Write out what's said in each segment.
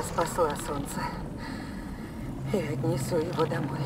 Я спасла солнце. И отнесу его домой.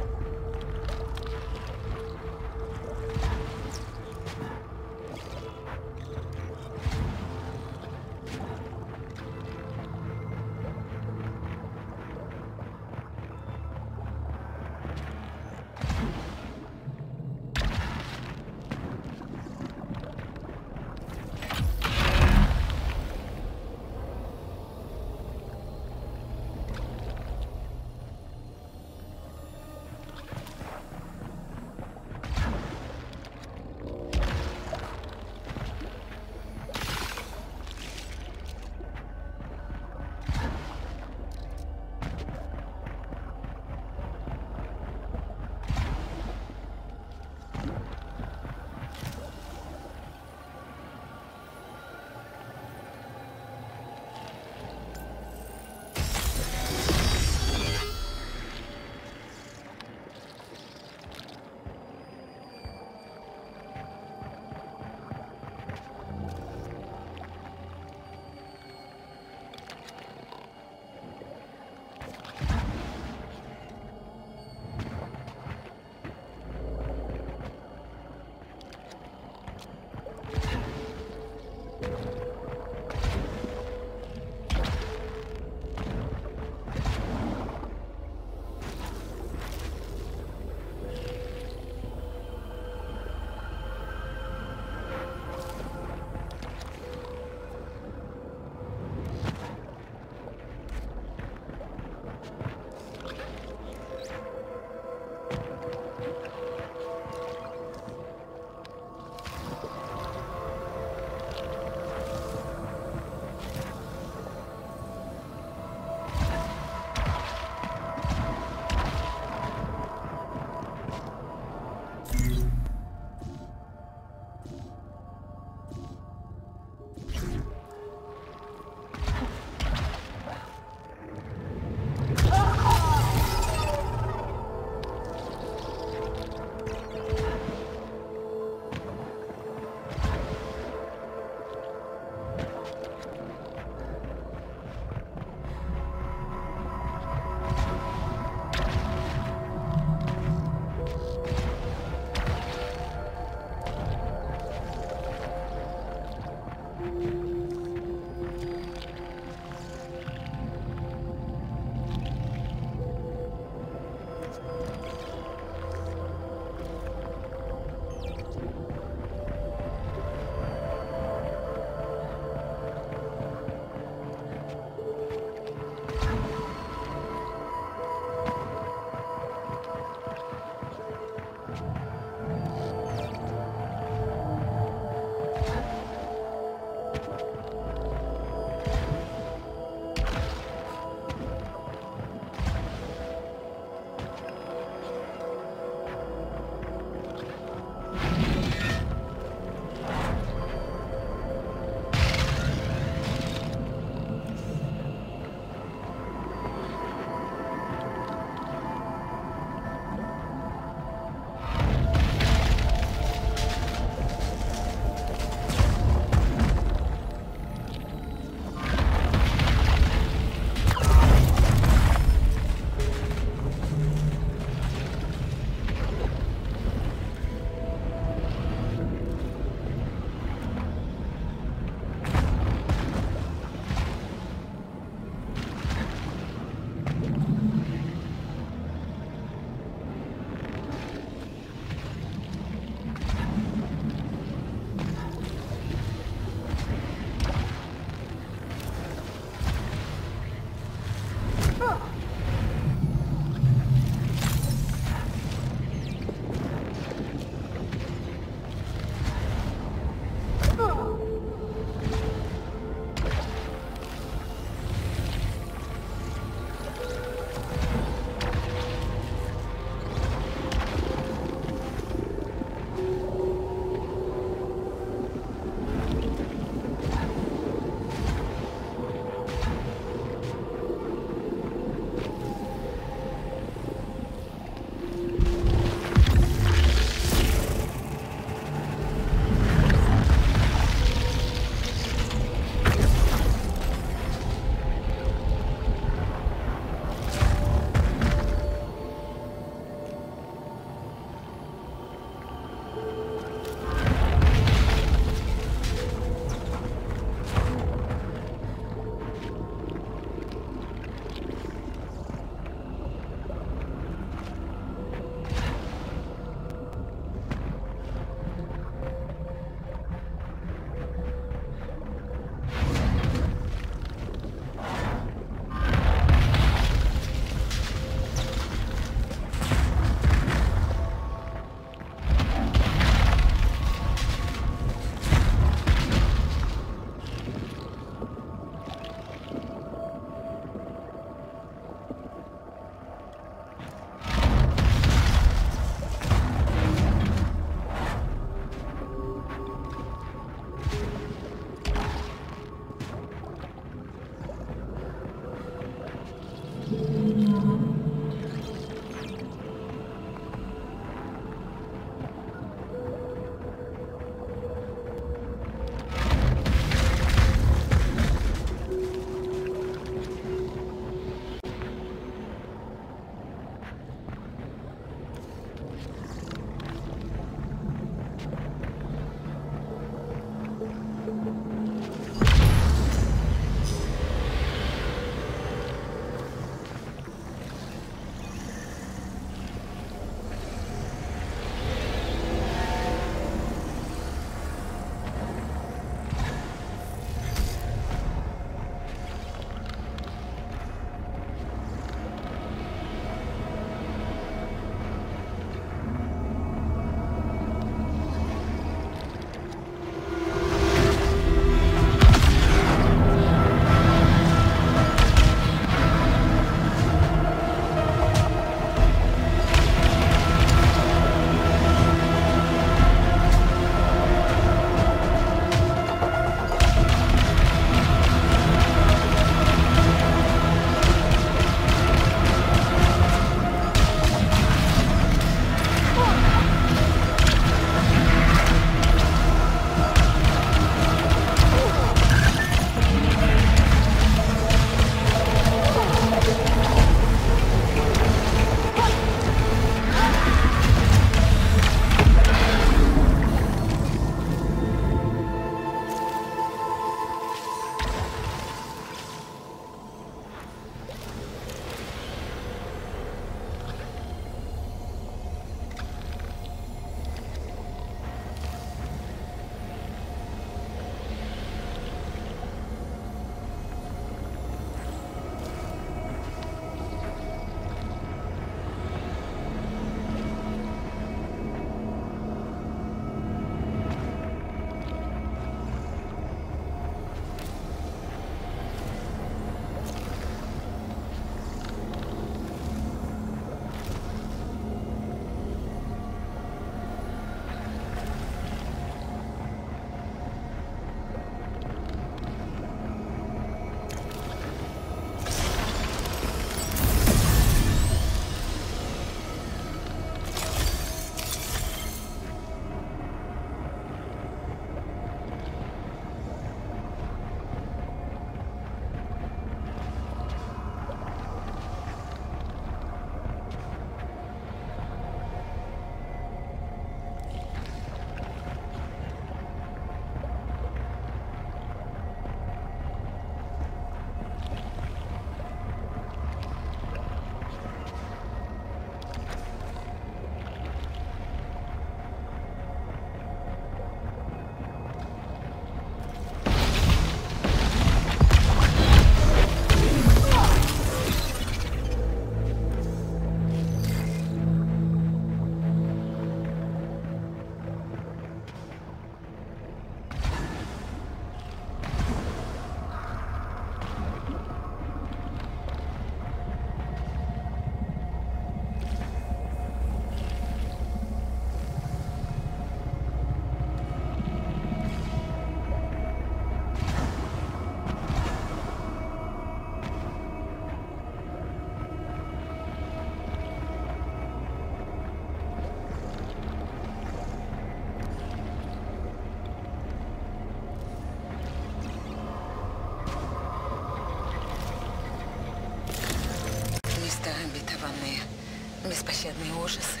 Беспощадные ужасы.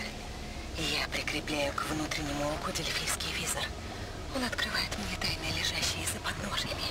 Я прикрепляю к внутреннему оку дельфийский визор. Он открывает мне тайны, лежащие за подножьями.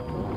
Oh.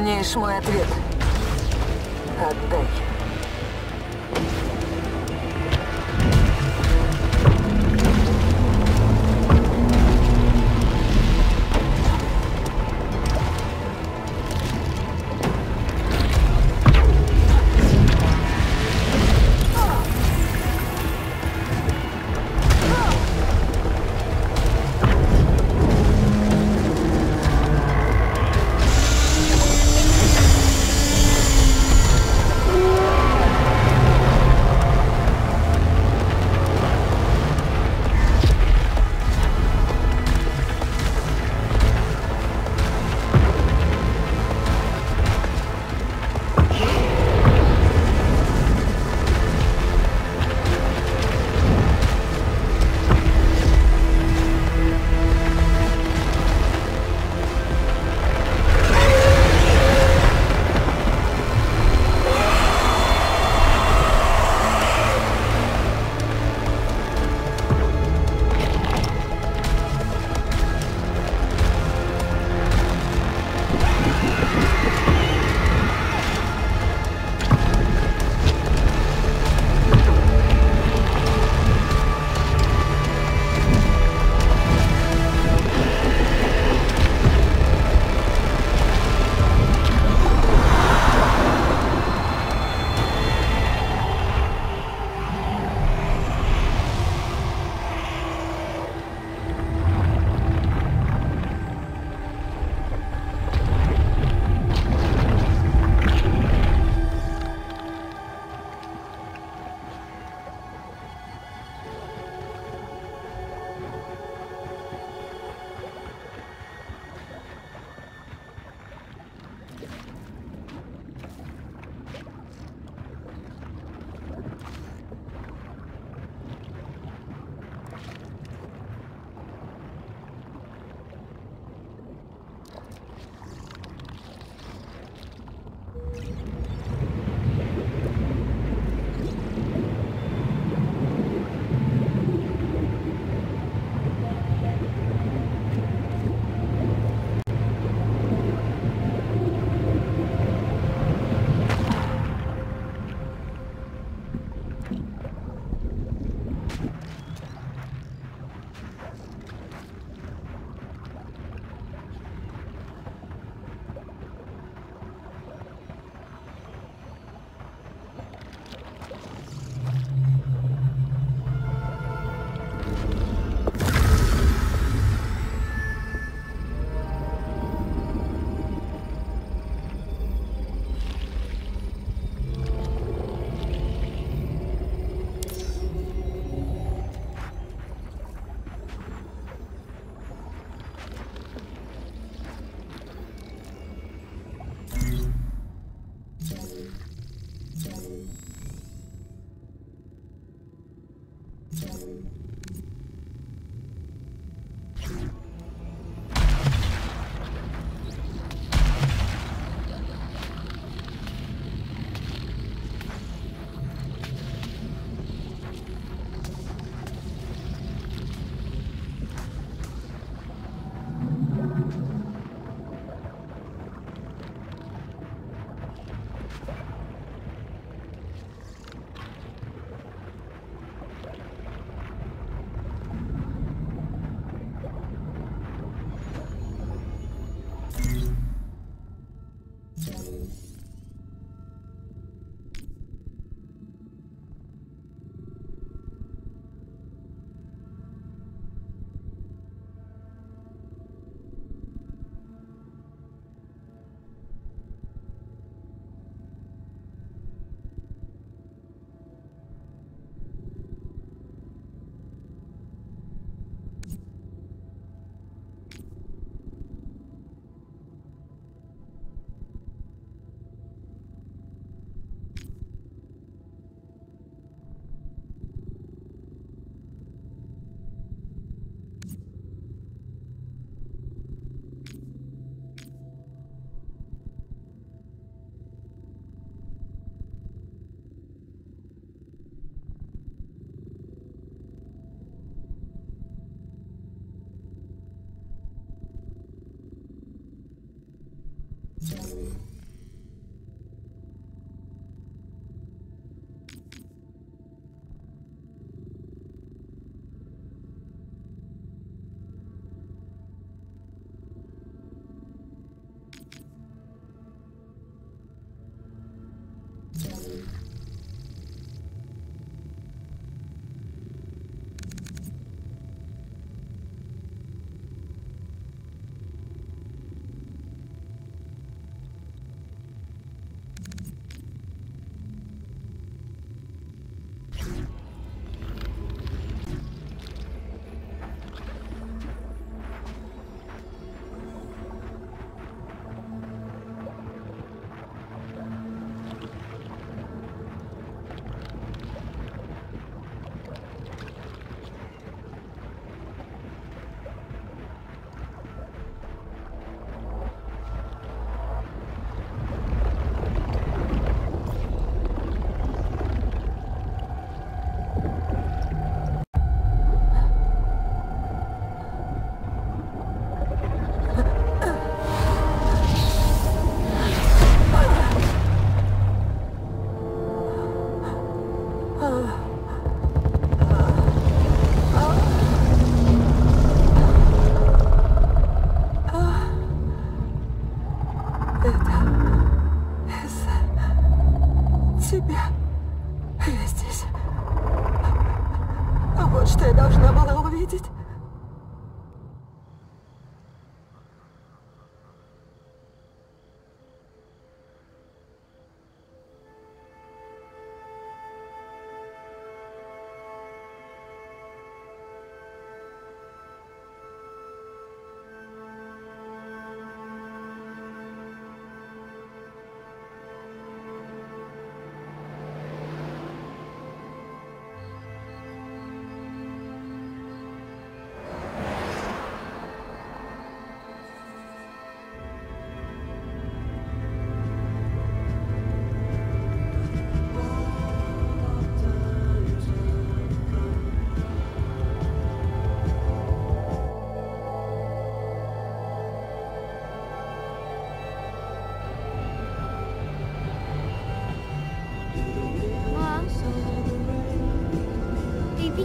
Ты заслоняешь мой ответ.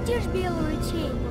Видишь белую тень.